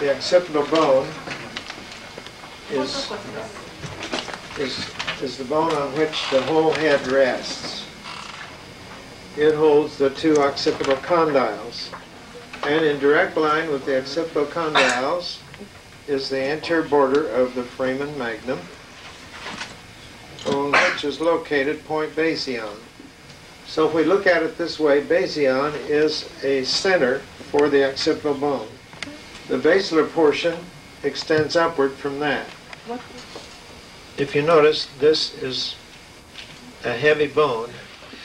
the occipital bone is, is, is the bone on which the whole head rests. It holds the two occipital condyles. And in direct line with the occipital condyles is the anterior border of the foramen magnum, on which is located point Basion. So if we look at it this way, Basion is a center for the occipital bone. The basilar portion extends upward from that. If you notice, this is a heavy bone,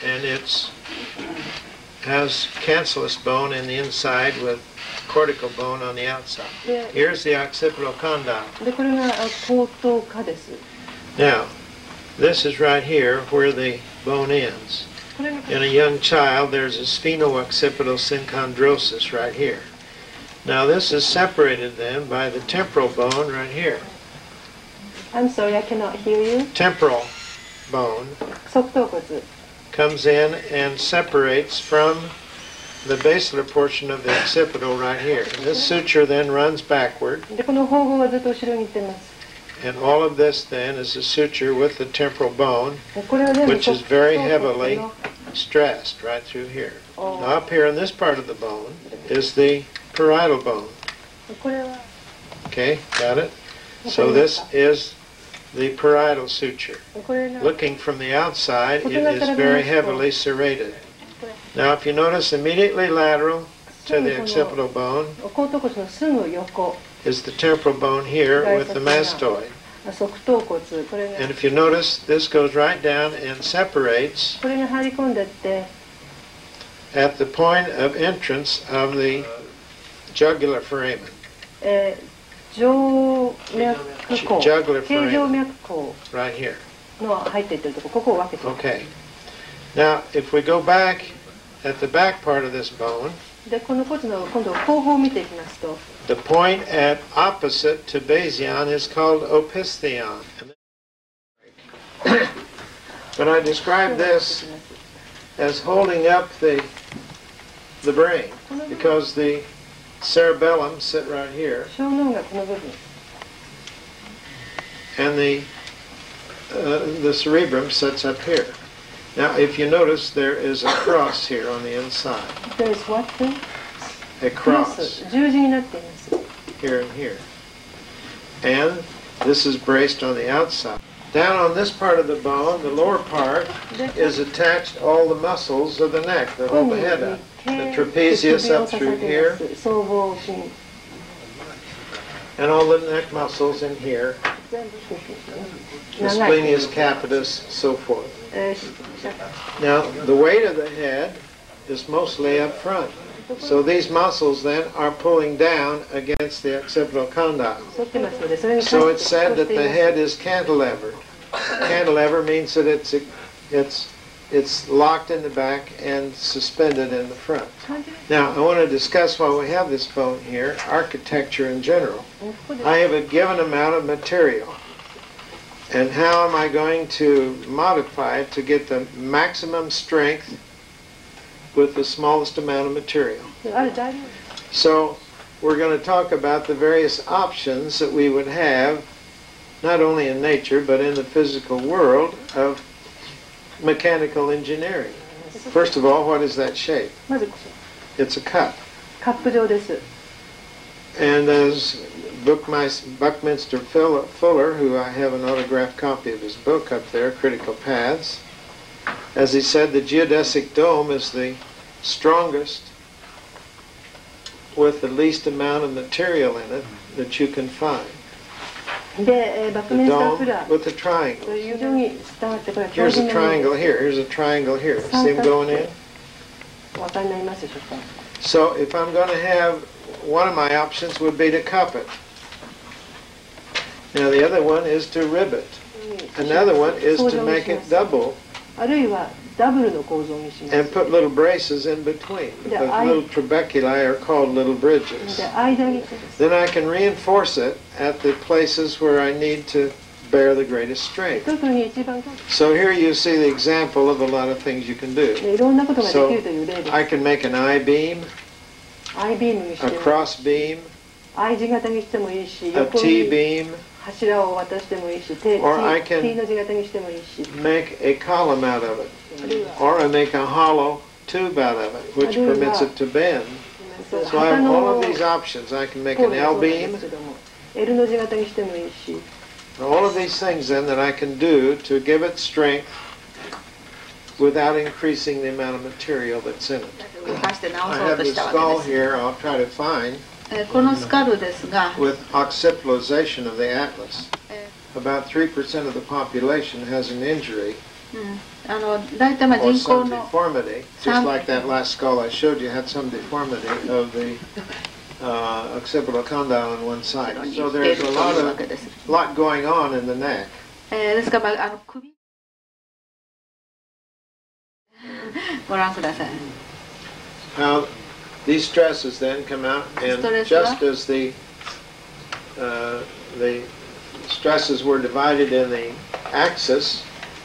and it's has cancellous bone in the inside with cortical bone on the outside. Here's the occipital condyle. Now, this is right here where the bone ends. In a young child, there's a sphenooccipital synchondrosis right here. Now this is separated then by the temporal bone right here. I'm sorry, I cannot hear you. Temporal bone comes in and separates from the basilar portion of the occipital right here. This suture then runs backward. And all of this then is a suture with the temporal bone, which is very heavily stressed right through here. Oh. Now up here in this part of the bone is the parietal bone. Okay, got it? So this is the parietal suture. Looking from the outside, it is very heavily serrated. Now if you notice, immediately lateral to the occipital bone is the temporal bone here with the mastoid. And if you notice, this goes right down and separates at the point of entrance of the jugular foramen. Uh, jugular foramen. right here. Okay. Now, if we go back at the back part of this bone, the point at opposite to Basion is called opisthion. But I describe this as holding up the the brain because the cerebellum sit right here. And the, uh, the cerebrum sits up here. Now, if you notice, there is a cross here on the inside. There is what thing? A cross. Here and here. And this is braced on the outside. Down on this part of the bone, the lower part, is attached all the muscles of the neck that hold the head up the trapezius up through here, and all the neck muscles in here, the splenius capitis, so forth. Now, the weight of the head is mostly up front. So these muscles then are pulling down against the occipital condyle. So it's said that the head is cantilevered. Cantilever means that it's, it's it's locked in the back and suspended in the front. Now, I want to discuss why we have this bone here, architecture in general. I have a given amount of material. And how am I going to modify it to get the maximum strength with the smallest amount of material? So we're going to talk about the various options that we would have, not only in nature, but in the physical world, of mechanical engineering. First of all, what is that shape? まず It's a cup. カップ状です And as Bookmis- Buckminster Phil- Fuller, who I have an autographed copy of his book up there, Critical Paths, as he said, the geodesic dome is the strongest with the least amount of material in it that you can find. で、爆面したフラー。With the triangle. 非常に伝わってこれ Here's a triangle here. Here's a triangle here. See going in? So if I'm going to have one of my options would be to cup it. Now the other one is to rib it. Another one is to make it double. あるいは ダブルの構造にします and put little braces in between. Yeah, Those I- little trabeculi are called little bridges. で間に Then I can reinforce it at the places where I need to bear the greatest strength. 特に一番 So here you see the example of a lot of things you can do. いろんなことができるという例です I can make an I-beam, アイビームにして a cross beam, I 字型にしてもいいし a 横 T に beam, 柱を渡してもいいし T, Or I can- T の字型にしてもいいし make a column out of it. あるいは Or I make a hollow tube out of it, which Aruba. permits it to bend. そう So I 旗 have all の of these options. I can make ポー an ル L もそうなんで beam, すけども L の字型にしてもいいし all of these things then that I can do to give it strength without increasing the amount of material that's in it. 動かして直 I そう have と the したわけ skull です、 here I'll try to find えー このスカルですが、 with occipitalization of the atlas. え About 3% of the population has an injury うん、あの大体まあ or 人口 some の deformity, just Some- like that last skull I showed you had some deformity of the uh, occipital condyle on one 後 side. ろに So 出 there's ると a い lot うわ of けです、 lot going on in the neck. えーですから、まあ、あの首ご覧ください How these stresses then come out, and Stress just what? as the uh, the stresses were divided in the axis,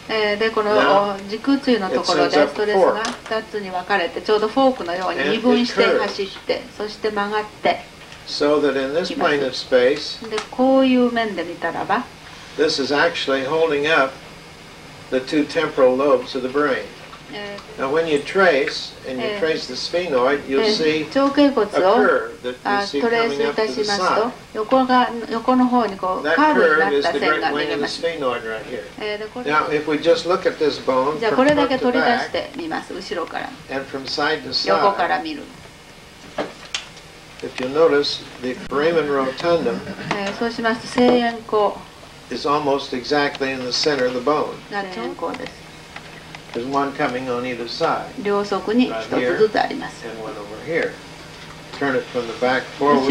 えーでこの Now, お軸椎のところ it で sends ス up ト a レスが2つに分かれてちょうどフォークのように And 二分して it curves. 走ってそして曲がって so that in this plane of space, でこういう面で見たらば this is actually holding up the two temporal lobes of the brain. Now, when you trace and you trace the sphenoid, you'll see a curve that you see coming up to the sun. That curve is the great wing of the sphenoid right here. Now, if we just look at this bone じゃあこれだけ取り出してみます。後ろから。And from side to side, If you notice, the foramen rotundum is almost exactly in the center of the bone. 声円弧です。there's one coming on either side. and one over here. Turn it from the back forward.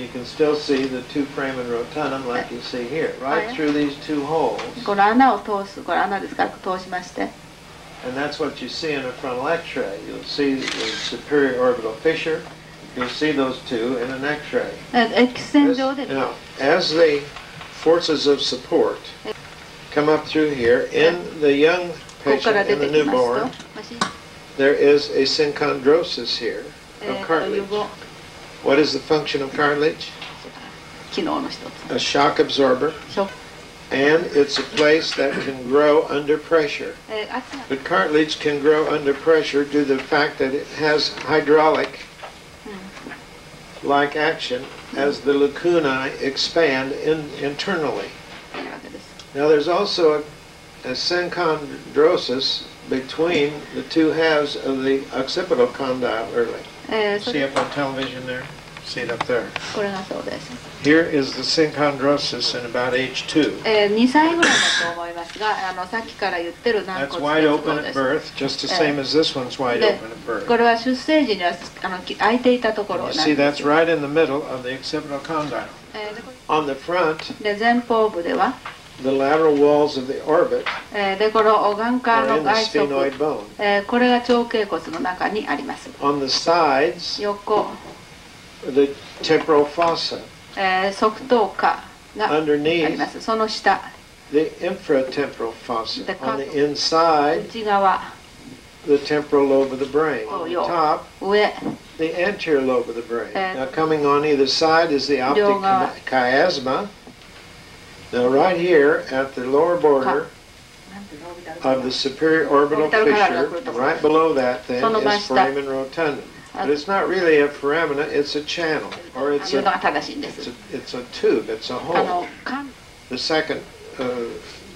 you can still see the two foramen rotundum like you see here, right through these two holes. And that's what you see in a frontal X-ray. You'll see the superior orbital fissure. You'll see those two in an X-ray. This, now, as the forces of support come up through here in the young patient the newborn, there is a synchondrosis here of cartilage. What is the function of cartilage? A shock absorber. And it's a place that can grow under pressure. But cartilage can grow under pressure due to the fact that it has hydraulic like action as the lacunae expand in, internally. Now there's also a a synchondrosis between the two halves of the occipital condyle early. えー、See up on television there? See it up there. Here is the synchondrosis in about age two. えー、2歳ぐらいだと思いますが、あのさっきから言ってる軟骨 That's wide open at birth, just the same as this one's wide open at birth. See, that's right in the middle of the occipital condyle. On the front the lateral walls of the orbit eh, or in the sphenoid bone. on the sides 横。the temporal fossa. Underneath, 側頭下があります。その下。the infratemporal fossa. On the inside 内側。the temporal lobe of the brain. On the oh, top the anterior lobe of the brain. Now coming on either side is the optic chiasma. Now, right here at the lower border of the superior orbital fissure, right below that, then, is foramen rotundum. But it's not really a foramina, it's a channel, or it's a, it's a, it's a tube, it's a hole. The second uh,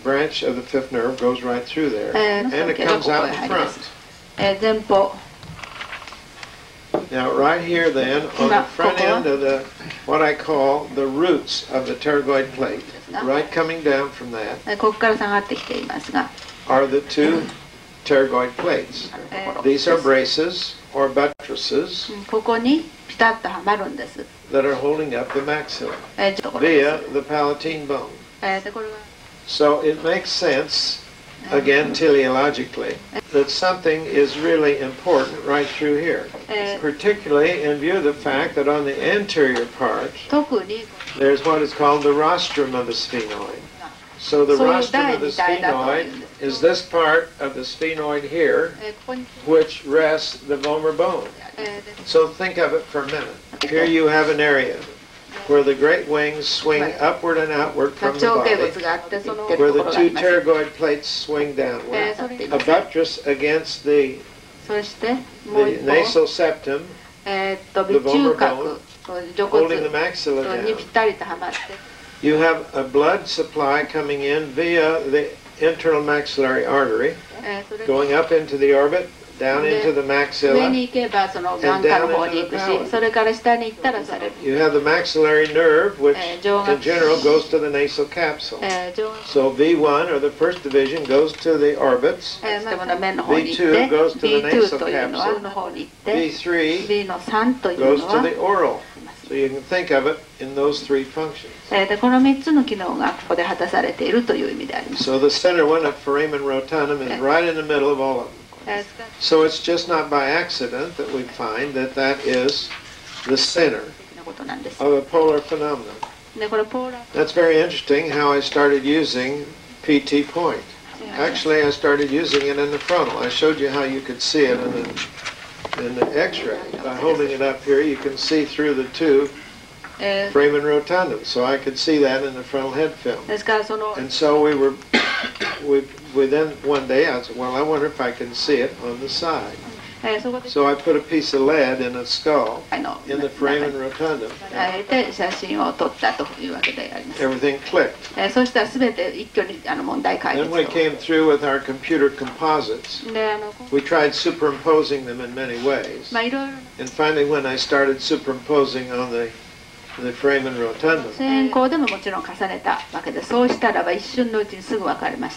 branch of the fifth nerve goes right through there, and it comes out in front. Now, right here then, on the front end of the, what I call the roots of the pterygoid plate, Right, coming down from that, are the two pterygoid plates. These are braces or buttresses that are holding up the maxilla. via the palatine bone. So it makes sense, again teleologically, that something is really important right through here, particularly in view of the fact that on the anterior part, there's what is called the rostrum of the sphenoid. So the rostrum of the sphenoid is this part of the sphenoid here, which rests the vomer bone. So think of it for a minute. Here you have an area where the great wings swing upward and outward from the body, where the two pterygoid plates swing downward, a buttress against the, the nasal septum, the vomer bone, holding the maxilla down. You have a blood supply coming in via the internal maxillary artery, uh, going up into the orbit, down into the maxilla, and down into the. You have the maxillary nerve, which uh, in general goes to the nasal capsule. Uh, so V1, or the first division, goes to the orbits. V2 goes to the nasal capsule. V3 goes to the oral. So you can think of it in those three functions. So the center one of foramen rotundum is right in the middle of all of them. So it's just not by accident that we find that that is the center of a polar phenomenon. That's very interesting how I started using PT point. Actually, I started using it in the frontal. I showed you how you could see it in the in the X-ray. By holding it up here, you can see through the tube uh, foramen rotundum, so I could see that in the frontal head film. And so we were, we, we then one day I said, well, I wonder if I can see it on the side. Eh, so I put a piece of lead in a skull in the foramen rotunda. Eh, everything clicked. Eh, then we came through with our computer composites. We tried superimposing them in many ways. And finally when I started superimposing on the the foramen rotundum.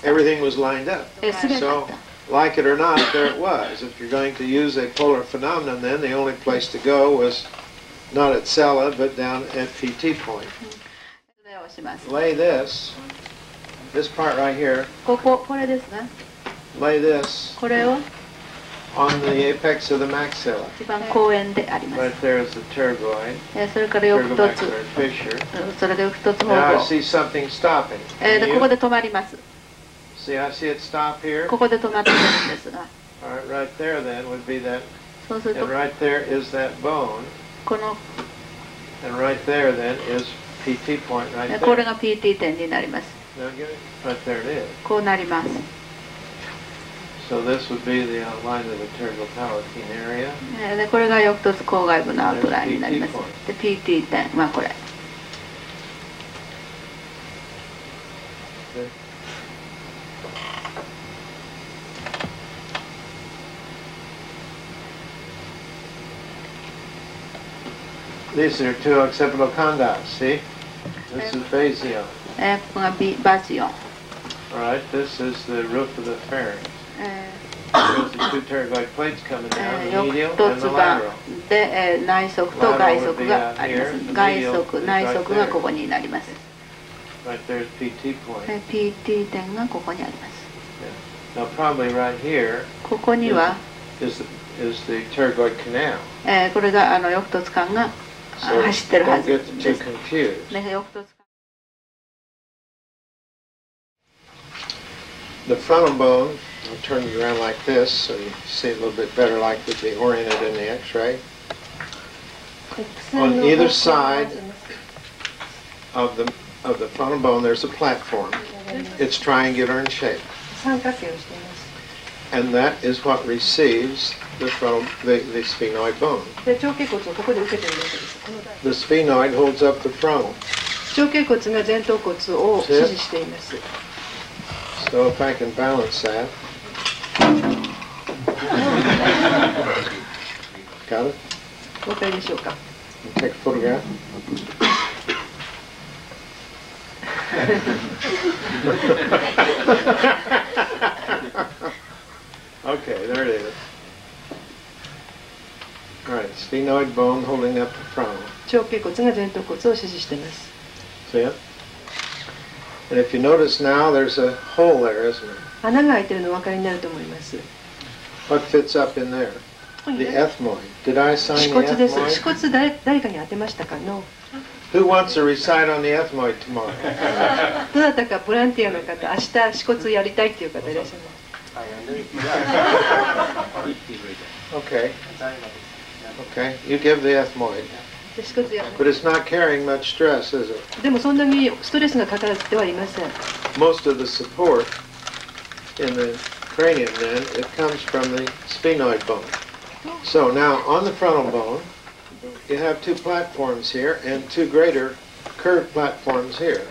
everything was lined up. え、すべてだった。So, like it or not, there it was. If you're going to use a polar phenomenon, then the only place to go was not at Sella, but down at PT point. Lay this, this part right here, lay this on the apex of the maxilla. Right there is the pterygoid. Fissure. Now I see something stopping. Can you? ここで止まっているんですが。そうすると、この、これが PT 点になります。こうなります。これが翌日郊外部のアウトラインになります。PT 点はこれ。These are two occipital condyles. see? This is basion. É uma basio. All right, this is the roof of the pharynx. É. Two pterygoid plates coming down, medial and the lateral. Right there's PT point. PT 点がここにあります。Now probably right here. ここには。Is, is the pterygoid canal. えー、これがあの翼突管が。走ってるは don't ず get で too す。 confused. ね、翼突 The frontal bone, I'll turn you around like this so you see it a little bit better like would be oriented in the x-ray. On either side of the, of the frontal bone there's a platform. It's triangular in shape. 三角形をしています。 And that is what receives the frontal, the, the sphenoid bone. で長径骨をここで受けているわけです。この台 The sphenoid holds up the frontal. 長径骨が前頭骨を支持しています。 So if I can balance that. Got it? お分かりでしょうか。 Take a photograph. okay, there it is. 頂頸骨が前頭骨を支持しています。穴が開いてるの分かりになると思います。死骨です。死骨誰,誰かに当てましたか？の。どなたかボランティアの方、明日死骨やりたいっていう方いらっしゃいます。Okay. Okay. You give the ethmoid. で支骨や But it's not carrying much stress, is it? でもそんなにストレスがかかってはいません Most of the support in the cranium then, it comes from the sphenoid bone. So now on the frontal bone, you have two platforms here and two greater curved platforms here.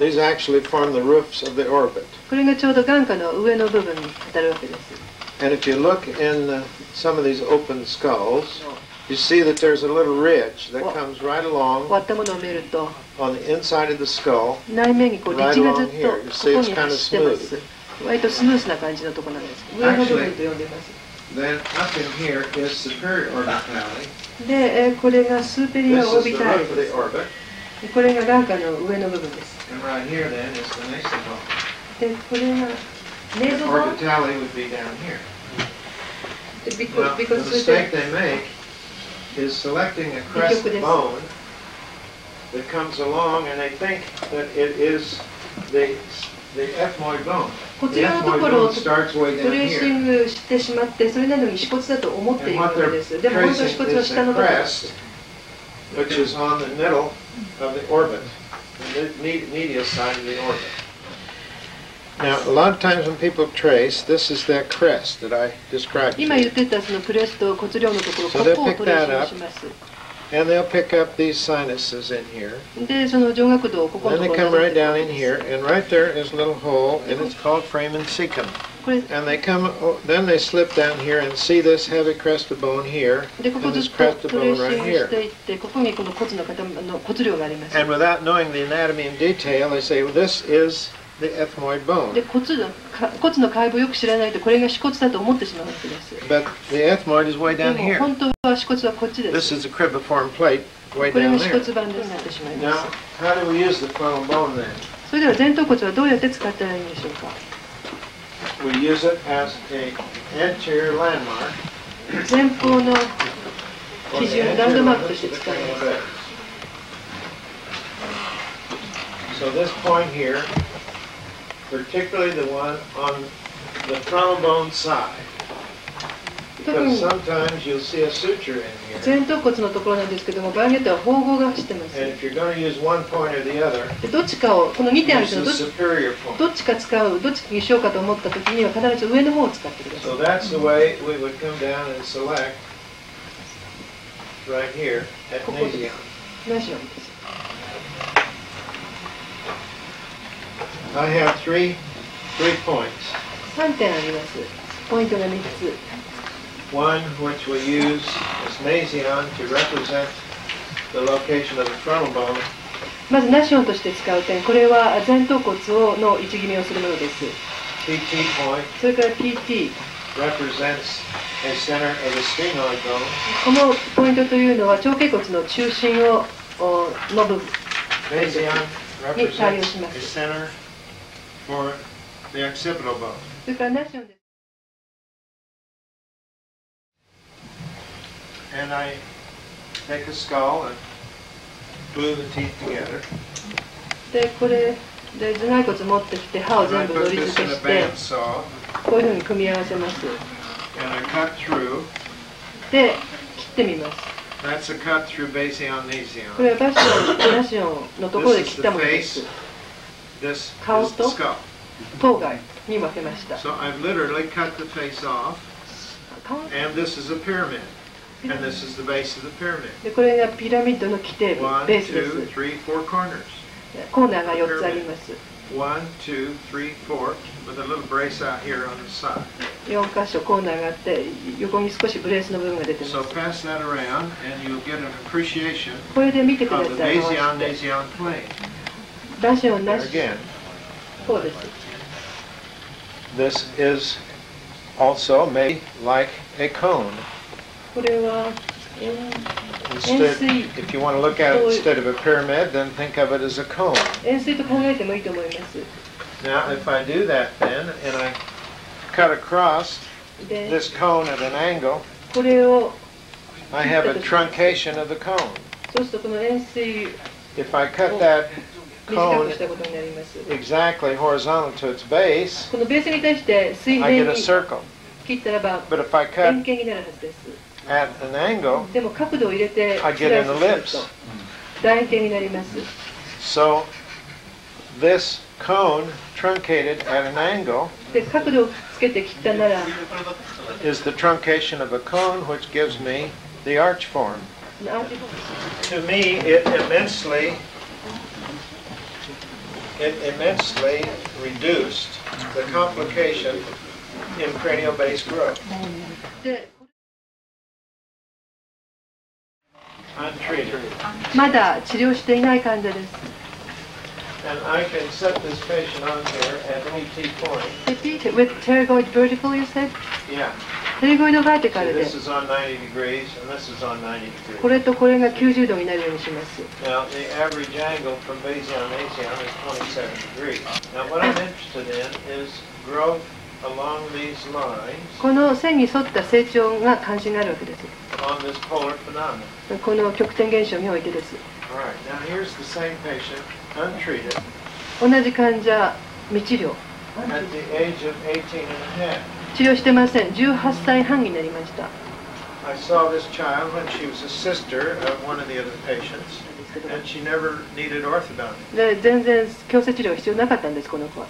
These actually form the roofs of the orbit. これがちょうど眼下の上の部分に当たるわけです And if you look in uh, some of these open skulls, you see that there's a little ridge that comes right along 割ったものを見ると on the inside of the skull 内面にこうリチがずっとここに走ってます割とスムースな感じのとこなんです上の部分と呼んでます Then up in here is superior orbitalis. で、えーこれがスーペリア This オー is ビ the タリ roof of the orbit. でこれが眼下の上の部分です And right here then is the nasal でこれが Neighborhood? Orcatali would be down here. Because, now, because the mistake they make is selecting a crest bone that comes along and they think that it is the the ethmoid bone. The ethmoid bone starts way down here. And what they're cresting is the crest, which is on the middle of the orbit, the medial side of the orbit. Now, a lot of times when people trace, this is that crest that I described. to 今 you. 言ってたそのプレスと骨量のところ So こ they'll こを pick トレー that シングします And they'll pick up these sinuses in here. でその上顎度をここの Then と they ころ come に right down in here, and right there is a little hole, and it's called foramen cecum. これ And they come, oh, then they slip down here and see this heavy crested bone here, でここ and ず this っと crested トレ bone ーシ right ングし here. ていってここにこの骨の塊の骨量があります And without knowing the anatomy in detail, they say, well, this is the ethmoid で bone. 骨のか骨の解剖をよく知らないとこれが支骨だと思ってしまうわけです But the ethmoid is way で down も here. 本当は支骨はこっちです This is a cribiform plate way これ down が支 there. 骨盤になってしまい Now, ます how do we use the frontal bone then? それでは前頭骨はどうやって使ったらいいんでしょうか We use it as a anterior landmark. 前方の基準ランドマークとして使います. So this point here, 特に前頭骨のところなんですけども、場合によっては縫合が走ってます。でどっちかを、この2点あるとど,っちか使う、どっちにしようかと思ったときには、必ず上の方を使ってください。I have three, three points. 3点ありますポイントが3つ One which we use as Nasion to represent the location of the frontal bone. まずナションとして使う点これは前頭骨をの位置決めをするものです PT point それから PT represents a center of the sphenoid bone. このポイントというのは長頸骨の中心をおの部分 Nasion represents a します And I take a skull で、頭蓋骨持ってきて、歯を全部取り付して、こういうふうに組み合わせます。で、切ってみます。これはバシオン、バシオンのところで切ったものです。顔と.頭蓋に分けました So I've literally cut the face off, 顔 and this is a pyramid. And this is the base of the pyramid. でこれがピラミッドの基底部 One, ベースで two, す three, four corners. コーナーが4つあります One, two, three, four, with a little brace out here on the side. 4箇所コーナーがあって横に少しブレースの部分が出て So ます pass that around, and you'll get an appreciation これで見てくだ of the さい nasion 回して nasion plane. ラションな There し again, こうです this is also made like a cone. これは円 Instead, NC. if you want to look at it instead of a pyramid, then think of it as a cone. 円錐と考えてもいいと思います Now, if I do that then, and I cut across で this cone at an angle, これを I have a truncation of the cone. そうするとこの円錐 if I cut that 短 cone exactly horizontal to its base, I get a circle. But if I cut at an angle, I get an ellipse. So this cone truncated at an angle is the truncation of a cone which gives me the arch form. To me, it immensely it immensely reduced the complication in cranial base growth. で Untreated. まだ治療していない患者です And I can set this patient on here at PT point. Repeat with pterygoid vertical you said? Yeah. 水濠の書いて書いてこれとこれが90度になるようにします。この線に沿った成長が関心があるわけです。この極点現象においてです。同じ患者未治療。治療してません18歳半になりました I saw this child when she was a sister of one of the other patients, and she never needed orthodontic. で全然矯正治療必要なかったんですこの子は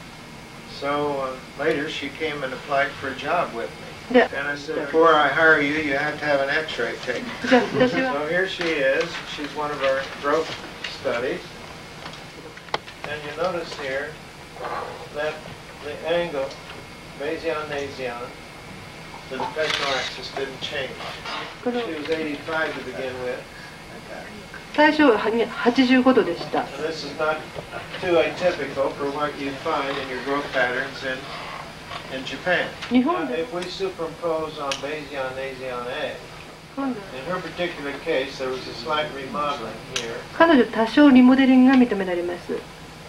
So uh, later she came and applied for a job with me. で And I said, before I hire you, you have to have an x-ray taken. So here she is. She's one of our growth studies. And you notice here that the angle, basion nasion, the depressional axis didn't change. こ She の was 85 to begin with. 最初は85度でした this is not too atypical for what you find in your growth patterns in, in Japan. 日本で if we superimpose on basion nasion A, in her particular case, there was a slight remodeling here 彼女多少リモデリングが認められます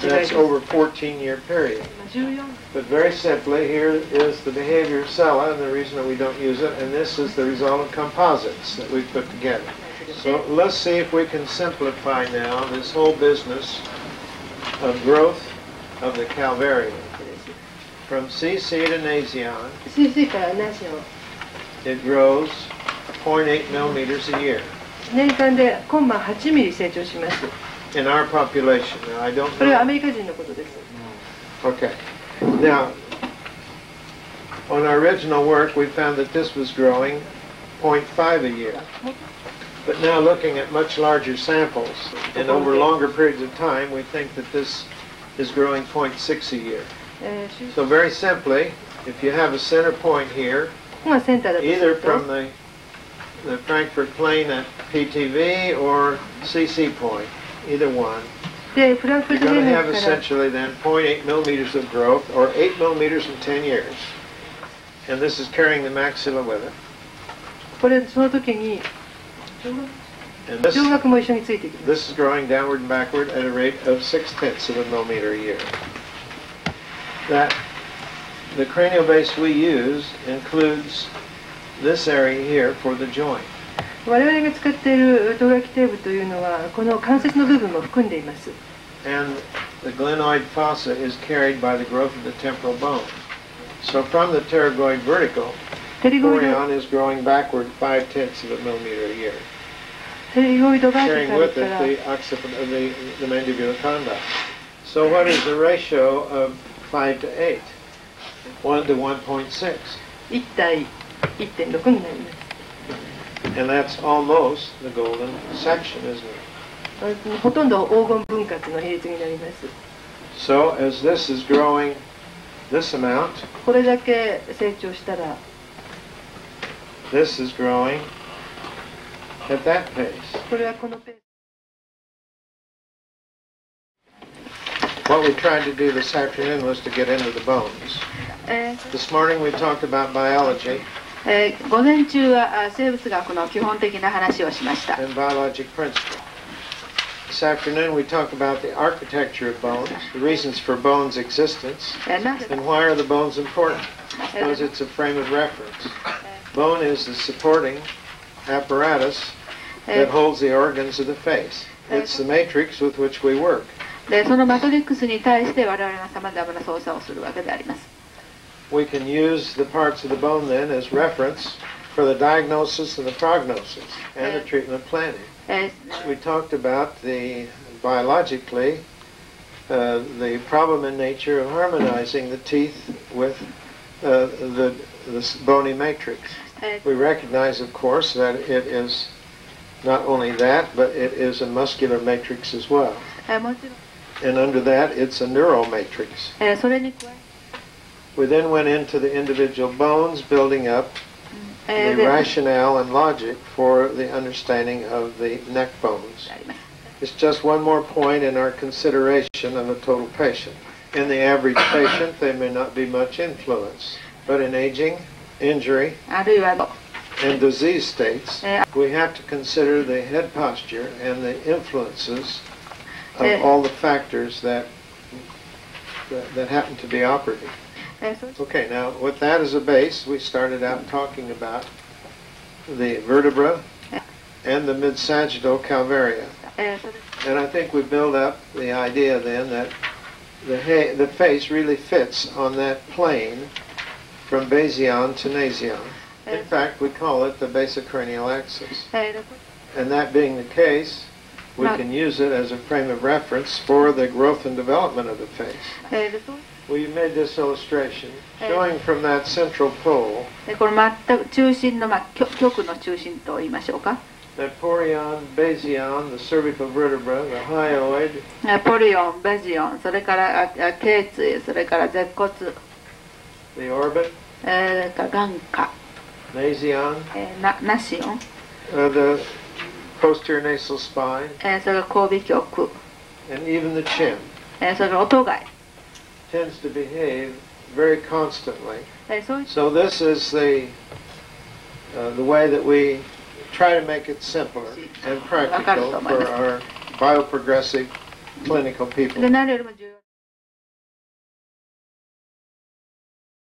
That's over over 14 year period. But very simply, here is the behavior of Sella and the reason that we don't use it, and this is the result of composites that we've put together. So let's see if we can simplify now this whole business of growth of the calvarium. From CC to nasion, it grows 0.8 millimeters a year. 年間でコンマ8ミリ成長します。in our population. Now, I don't これはア know. メリカ人のことです Okay. Now, on our original work, we found that this was growing 0.5 a year. But now looking at much larger samples and over longer periods of time, we think that this is growing 0.6 a year. えー、 So very simply, if you have a center point here, ここがセンターだとす either ると from the, the Frankfurt plane at PTV or CC point, either one, でフランクフ you're ルト going ヘ to ル have メから essentially then 0.8 millimeters of growth or 8 millimeters in 10 years. And this is carrying the maxilla with it. これその時に And this, 上顎も一緒についていきます this is growing downward and backward at a rate of 6 tenths of a millimeter a year. That the cranial base we use includes this area here for the joint. 我々が使っている動画テープというのはこの関節の部分も含んでいます And the glenoid fossa is carried by the growth of the temporal bone. So from the pterygoid vertical, Orion is growing backward 5 tenths of a millimeter a year, carrying with か it ら the occiput of the, the mandibular condyle. So what is the ratio of 5 to 8? 1 to 1.6. 1対1.6になります And that's almost the golden section, isn't it? ほとんど黄金分割の比率になります So as this is growing this amount, これだけ成長したら this is growing at that pace. これはこのペース What we tried to do this afternoon was to get into the bones. えー This morning we talked about biology えー午前中はあ生物学の基本的な話をしました。This afternoon we talked about the architecture of bones, the reasons for bones' existence, and why are the bones important? え Because ー it's a frame of reference. Bone is the supporting apparatus え that holds the organs of the face. It's the matrix with which we work. でそのマトリックスに対して我々がさまざまな操作をするわけであります。we can use the parts of the bone then as reference for the diagnosis and the prognosis and the treatment planning. We talked about the biologically uh, the problem in nature of harmonizing the teeth with uh, the, the bony matrix. We recognize, of course, that it is not only that, but it is a muscular matrix as well. And under that, it's a neural matrix. We then went into the individual bones, building up the rationale and logic for the understanding of the neck bones. It's just one more point in our consideration of a total patient. In the average patient, they may not be much influence, but in aging, injury, and disease states, we have to consider the head posture and the influences of all the factors that, that, that happen to be operative. Okay, now with that as a base, we started out talking about the vertebra and the mid-sagittal calvaria. And I think we build up the idea then that the, the face really fits on that plane from basion to nasion. In fact, we call it the basocranial axis. And that being the case, we can use it as a frame of reference for the growth and development of the face. これ全く中心の、まあ、極の中心といいましょうか。ポリオン、ベジオン、それから頸椎、それから舌骨、the orbit, えー、か眼下、ナシオン、え、それから後鼻曲、え、それから音外。tends to behave very constantly. So this is the uh, the way that we try to make it simpler and practical for our bioprogressive clinical people.